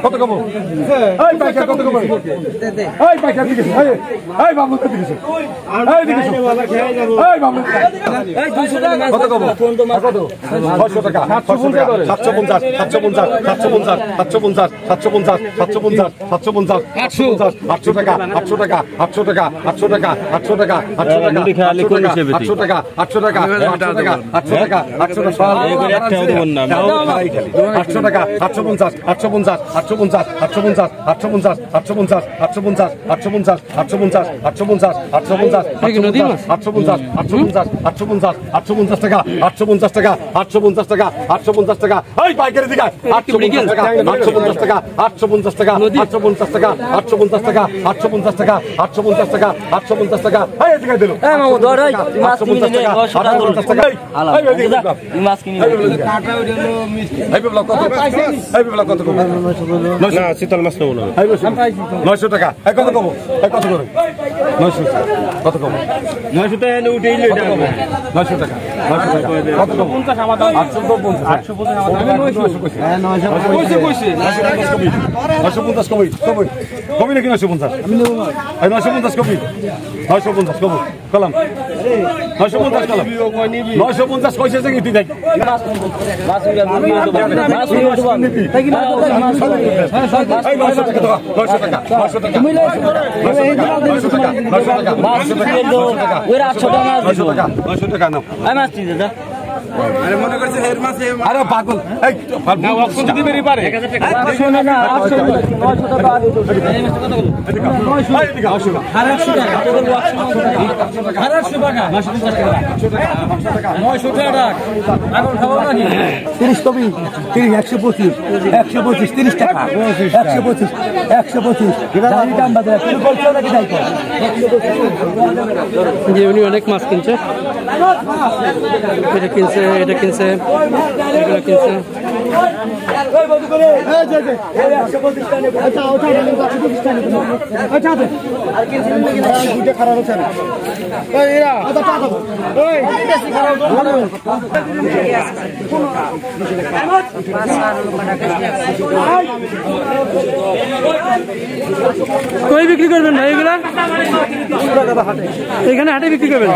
সাতশো কম? এই টাকা। আটশো টাকা। 800 টাকা 800 টাকা 800 টাকা 800 টাকা টাকা আটশো টাকা আটশো টাকা আটশো টাকা আটশো টাকা আটশো টাকা আটশো টাকা আটশো টাকা আটশো টাকা আটশো পঞ্চাশ আটশো পঞ্চাশ আটশো পঞ্চাশ আটশো পঞ্চাশ আটশো পঞ্চাশ আটশো পঞ্চাশ আটশো পঞ্চাশ আটশো পঞ্চাশ আটশো পঞ্চাশ আটশো পঞ্চাশ আটশো পঞ্চাশ আটশো পঞ্চাশ আটশো পঞ্চাশ আটশো পঞ্চাশ আটশো পঞ্চাশ টাকা আটশো পঞ্চাশ টাকা আটশো পঞ্চাশ টাকা আটশো পঞ্চাশ টাকা এই পাইকারি দিকে আটশো পঞ্চাশ টাকা আটশো পঞ্চাশ টাকা আটশো পঞ্চাশ টাকা আটশো পঞ্চাশ টাকা আটশো পঞ্চাশ টাকা আটশো পঞ্চাশ টাকা মামু ধর ওই তুই মাছ কিনে নে সরা ধর আলা তুই মাছ কিনে নে কাটা ওই হলো মিষ্টি এই বিপ্লব কত এই শীতল মাছ নেব না 900 টাকা কত কম কত করে 900 কত কম 900 টাকা উঠেই টাকা নয়শো পঞ্চাশ কবি কবি নাকি নয়শো পঞ্চাশ? নয়শো পঞ্চাশ কবি নয়শো পঞ্চাশ কবি কলাম। নয়শো পঞ্চাশ কলাম। নয়শো পঞ্চাশ কইসে থেকে তুই থাকি নয়শো টাকা। নয়শো টাকা। নয়শো টাকা। 记得呢。তিরিশ কবি তিরিশ একশো পঁচিশ। একশো পঁচিশ তিরিশ টাকা। একশো পঁচিশ একশো পঁচিশ দাম বাজার। অনেক মাছ কিনছে। কিনছে এটা কিনছে এগুলো কিনছে। কই বিক্রি করবেন ভাই এগুলা? এখানে হাটে বিক্রি করবেন?